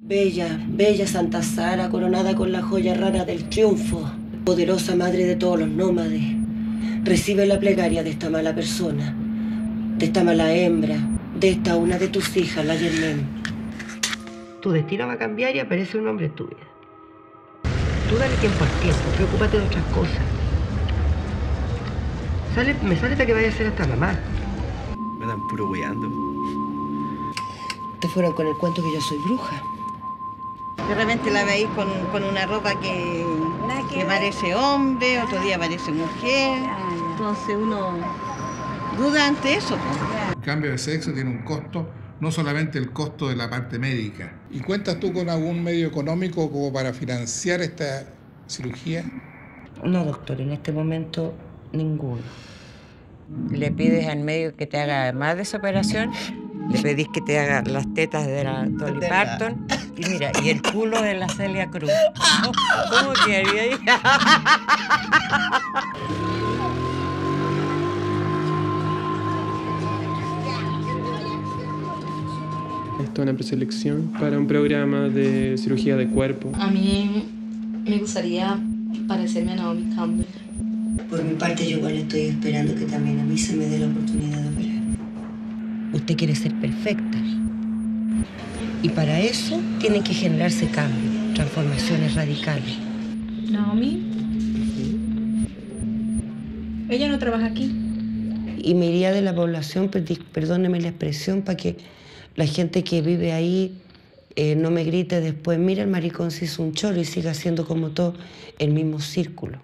Bella, bella Santa Sara, coronada con la joya rara del triunfo, poderosa madre de todos los nómades, recibe la plegaria de esta mala persona, de esta mala hembra, de esta una de tus hijas, la Yermen. Tu destino va a cambiar y aparece un hombre en tu vida. Tú dale tiempo al tiempo, preocúpate de otras cosas. Sale, me sale hasta que vaya a ser hasta mamá. Me dan puro weando. Te fueron con el cuento que yo soy bruja. De repente la veis con, con una ropa que, que parece hombre, otro día parece mujer. Entonces uno duda ante eso. El cambio de sexo tiene un costo, no solamente el costo de la parte médica. ¿Y cuentas tú con algún medio económico como para financiar esta cirugía? No, doctor, en este momento ninguno. Le pides al médico que te haga más de esa operación, le pedís que te haga las tetas de la Dolly Parton y mira, y el culo de la Celia Cruz. ¿Cómo quedaría ahí? Esto es una preselección para un programa de cirugía de cuerpo. A mí me gustaría parecerme a Naomi Campbell. Por mi parte, yo igual estoy esperando que también a mí se me dé la oportunidad de operar. Usted quiere ser perfecta. Y para eso tienen que generarse cambios, transformaciones radicales. Naomi. Ella no trabaja aquí. Y me iría de la población, perdóneme la expresión, para que la gente que vive ahí eh, no me grite después, mira el maricón se hizo un cholo y siga siendo como todo el mismo círculo.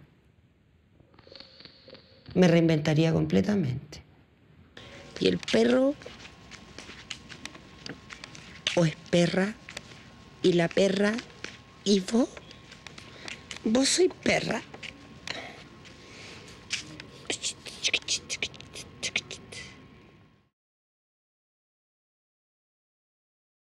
Me reinventaría completamente. Y el perro o es perra y la perra y vos, vos sois perra.